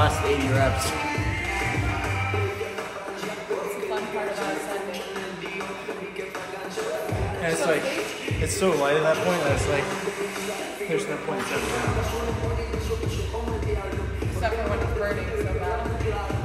last 80 reps. And it's like, it's so light at that point that it's like, there's no point in down. Except for when it's burning so bad.